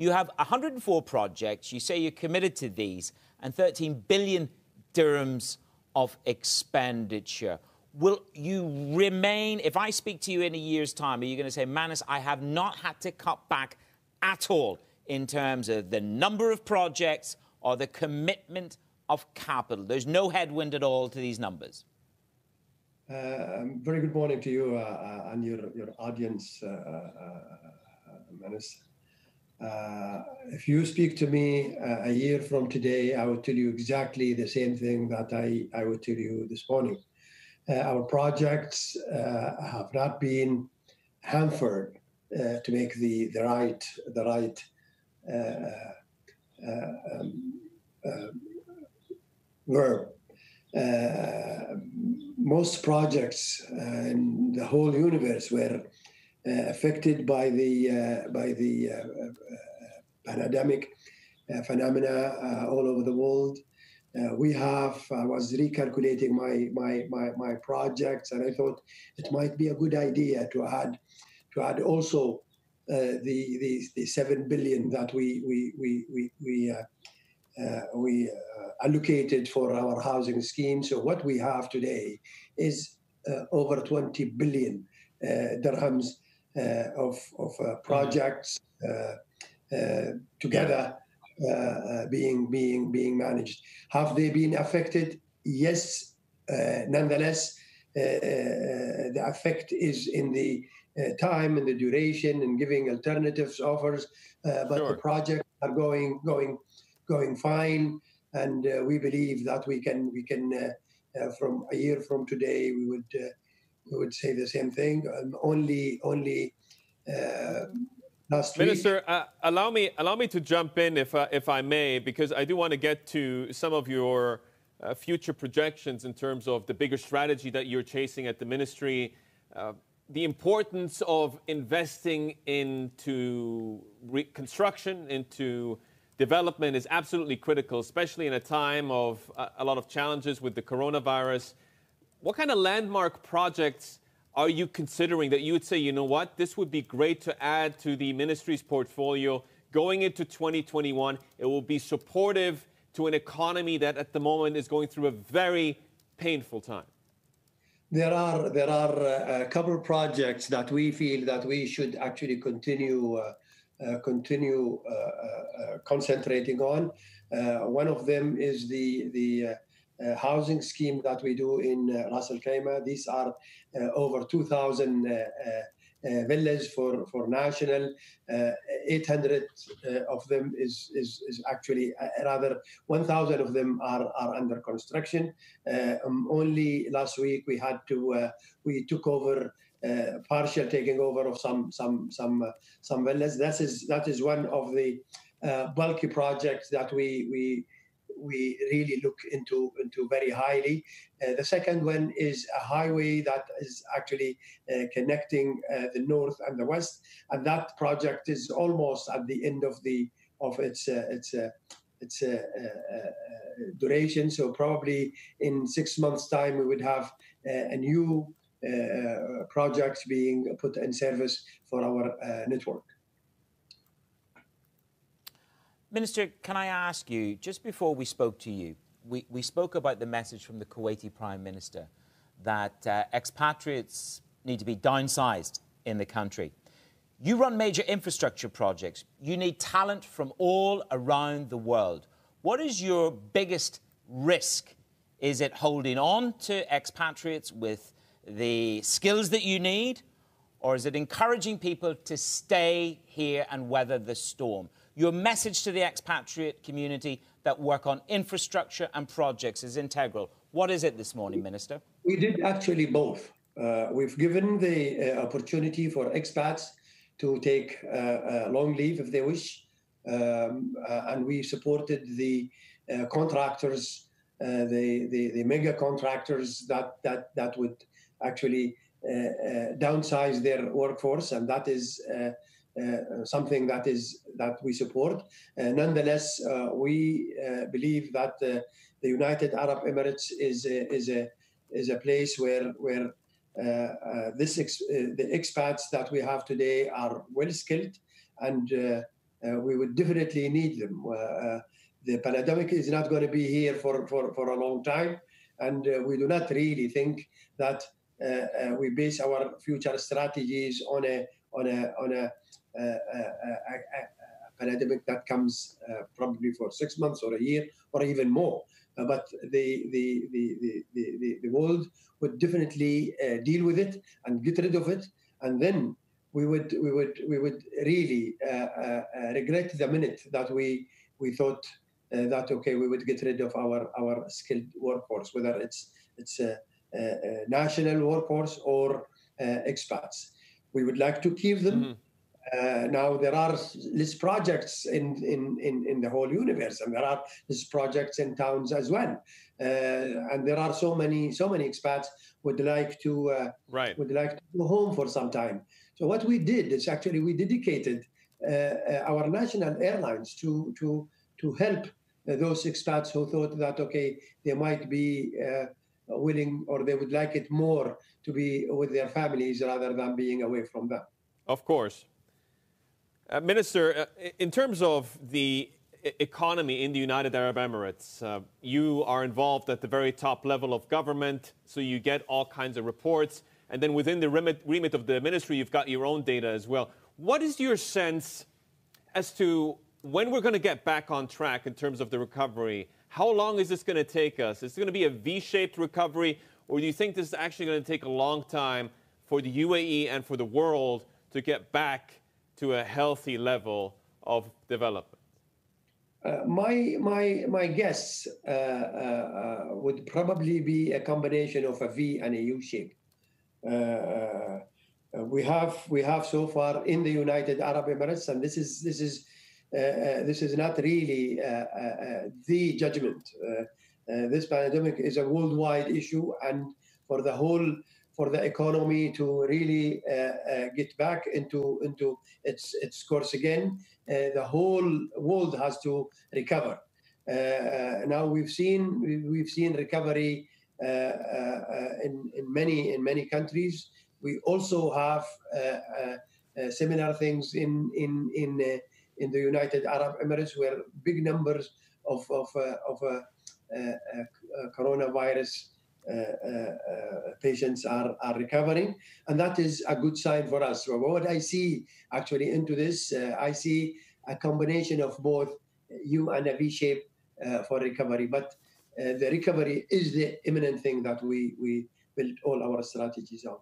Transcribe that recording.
You have 104 projects. You say you're committed to these, and 13 billion dirhams of expenditure. Will you remain, if I speak to you in a year's time, are you going to say, Manus, I have not had to cut back at all in terms of the number of projects or the commitment of capital? There's no headwind at all to these numbers. Uh, very good morning to you uh, uh and your, your audience, uh, uh, Manus. Uh, if you speak to me uh, a year from today, I will tell you exactly the same thing that I, I would tell you this morning. Uh, our projects uh, have not been hampered uh, to make the, the right the right um, verb. most projects in the whole universe were affected by the uh, by the uh, pandemic phenomena all over the world. we have. I was recalculating my, my my my projects, and I thought it might be a good idea to add to add also uh, the, the the seven billion that we we we we we, uh, uh, we allocated for our housing scheme. So what we have today is over 20 billion dirhams uh, Uh, of, of uh, mm-hmm. projects uh, uh together uh, being being being managed. Have they been affected? Yes. nonetheless, the effect is in the time and the duration and giving alternatives offers, but sure. the projects are going going going fine, and we believe that we can we can. from a year from today, we would we would say the same thing. Um, only, only uh, last Minister, week. Uh, allow me, allow me to jump in, if uh, if I may, because I do want to get to some of your uh, future projections in terms of the bigger strategy that you're chasing at the ministry. Uh, the importance of investing into reconstruction, into development is absolutely critical, especially in a time of a lot of challenges with the coronavirus. What kind of landmark projects are you considering that you would say, you know what, this would be great to add to the ministry's portfolio going into 2021? It will be supportive to an economy that at the moment is going through a very painful time. There are there are uh, a couple of projects that we feel that we should actually continue uh, uh, continue uh, uh, concentrating on. Uh, one of them is the the uh, housing scheme that we do in uh, Ras Al Khaimah. These are uh, over 2,000 uh, villas for for national. Uh, 800 uh, of them is is, is actually rather 1,000 of them are, are under construction. Um, only last week we had to we took over. partial taking over of some some some some villas. That is that is one of the bulky projects that we we we really look into into very highly. Uh, the second one is a highway that is actually uh, connecting uh, the north and the west, and that project is almost at the end of the of its uh, its uh, its duration. So probably in six months' time, we would have a new project being put in service for our network. Minister, can I ask you, just before we spoke to you, we, we spoke about the message from the Kuwaiti Prime Minister that uh, expatriates need to be downsized in the country. You run major infrastructure projects. You need talent from all around the world. What is your biggest risk? Is it holding on to expatriates with the skills that you need? Or is it encouraging people to stay here and weather the storm? Your message to the expatriate community that work on infrastructure and projects is integral. What is it this morning, Minister? We did actually both. Uh, we've given the uh, opportunity for expats to take uh, long leave if they wish, um, uh, and we supported the uh, contractors, uh, the, the, the mega contractors that that that would actually Uh, uh, downsize their workforce, and that is uh, uh, something that is that we support. Uh, nonetheless, uh, we believe that the United Arab Emirates is a, is a is a place where where this ex- the expats that we have today are well skilled and we would definitely need them. the pandemic is not going to be here for, for, for a long time, and we do not really think that Uh, uh, we base our future strategies on a on a on a, uh, a, a, a pandemic that comes uh, probably for six months or a year or even more. Uh, but the, the, the, the, the, world would definitely uh, deal with it and get rid of it. And then we would, we would, we would really regret the minute that we, we thought that, okay, we would get rid of our, our skilled workforce, whether it's, it's national workforce or expats. We would like to keep them. Mm-hmm uh, now there are less projects in, in, in, in, the whole universe, and there are less projects in towns as well. Uh, and there are so many so many expats would like to uh, right. would like to go home for some time. So what we did is actually we dedicated uh, uh, our national airlines to to to help those expats who thought that okay they might be willing or they would like it more to be with their families rather than being away from them. Of course. Uh, Minister, uh, in terms of the economy in the United Arab Emirates, uh, you are involved at the very top level of government, so you get all kinds of reports. And then within the remit, remit of the ministry, you've got your own data as well. What is your sense as to when we're going to get back on track in terms of the recovery? How long is this going to take us? Is it going to be a V shaped recovery, or do you think this is actually going to take a long time for the UAE and for the world to get back to a healthy level of development? Uh, my my my guess uh, uh would probably be a combination of a V and a U shape. Uh, uh, we have we have so far in the United Arab Emirates, and this is this is Uh, this is not really uh, uh, the judgment. this pandemic is a worldwide issue, and for the whole for the economy to really uh, uh, get back into into its its course again. Uh, the whole world has to recover. now we've seen we've seen recovery in in many in many countries. We also have similar things in in in in the United Arab Emirates, where big numbers of of of coronavirus uh, uh, uh, patients are, are recovering. And that is a good sign for us. So what I see actually into this, I see a combination of both U and a V shape for recovery. But the recovery is the imminent thing that we, we build all our strategies on.